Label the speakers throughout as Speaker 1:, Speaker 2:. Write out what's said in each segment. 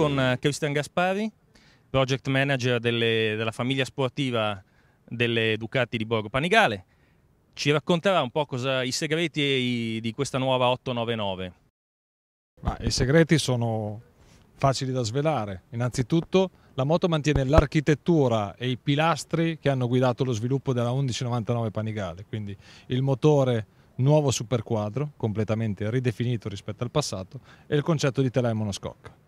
Speaker 1: con Cristian Gaspari, project manager delle, della famiglia sportiva delle Ducati di Borgo Panigale. Ci racconterà un po' cosa, i segreti di questa nuova 899.
Speaker 2: Ma I segreti sono facili da svelare. Innanzitutto la moto mantiene l'architettura e i pilastri che hanno guidato lo sviluppo della 1199 Panigale, quindi il motore nuovo superquadro, completamente ridefinito rispetto al passato, e il concetto di tela e monoscocca.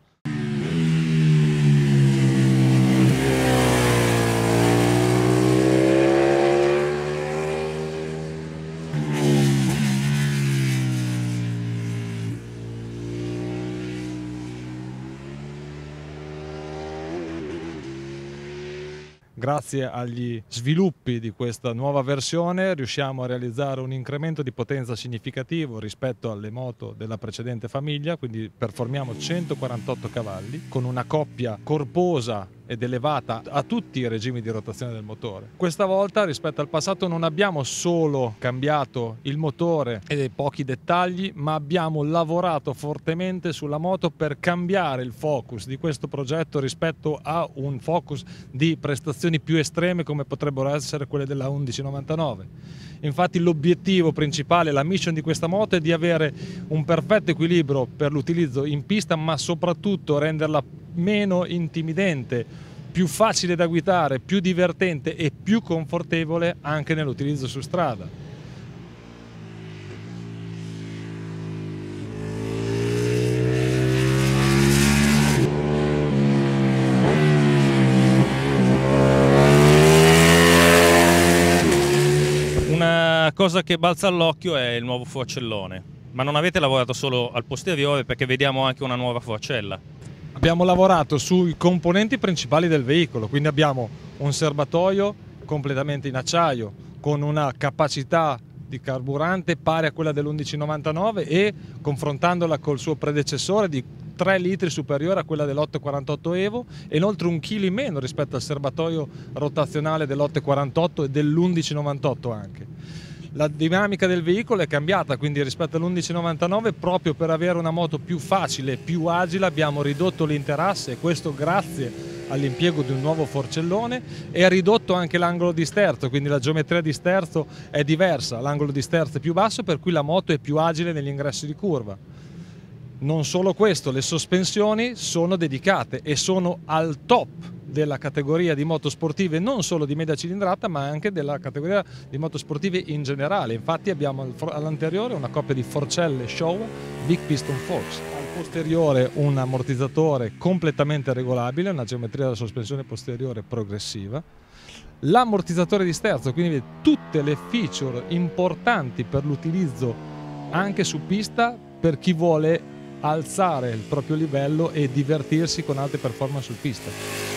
Speaker 2: Grazie agli sviluppi di questa nuova versione riusciamo a realizzare un incremento di potenza significativo rispetto alle moto della precedente famiglia, quindi performiamo 148 cavalli con una coppia corposa ed elevata a tutti i regimi di rotazione del motore. Questa volta rispetto al passato non abbiamo solo cambiato il motore e dei pochi dettagli, ma abbiamo lavorato fortemente sulla moto per cambiare il focus di questo progetto rispetto a un focus di prestazioni più estreme come potrebbero essere quelle della 1199. Infatti l'obiettivo principale, la mission di questa moto è di avere un perfetto equilibrio per l'utilizzo in pista, ma soprattutto renderla meno intimidente, più facile da guidare, più divertente e più confortevole anche nell'utilizzo su strada.
Speaker 1: Cosa che balza all'occhio è il nuovo forcellone, ma non avete lavorato solo al posteriore perché vediamo anche una nuova forcella.
Speaker 2: Abbiamo lavorato sui componenti principali del veicolo, quindi abbiamo un serbatoio completamente in acciaio con una capacità di carburante pari a quella dell'1199 e confrontandola col suo predecessore di 3 litri superiore a quella dell'848 Evo e inoltre un chilo in meno rispetto al serbatoio rotazionale dell'848 e dell'1198 anche. La dinamica del veicolo è cambiata, quindi rispetto all'1199 proprio per avere una moto più facile, più agile abbiamo ridotto l'interasse questo grazie all'impiego di un nuovo forcellone e ha ridotto anche l'angolo di sterzo, quindi la geometria di sterzo è diversa, l'angolo di sterzo è più basso per cui la moto è più agile negli ingressi di curva. Non solo questo, le sospensioni sono dedicate e sono al top della categoria di moto sportive non solo di media cilindrata ma anche della categoria di moto sportive in generale. Infatti abbiamo all'anteriore una coppia di forcelle Showa Big Piston. Al posteriore un ammortizzatore completamente regolabile, una geometria della sospensione posteriore progressiva. L'ammortizzatore di sterzo, quindi tutte le feature importanti per l'utilizzo anche su pista per chi vuole alzare il proprio livello e divertirsi con alte performance su pista.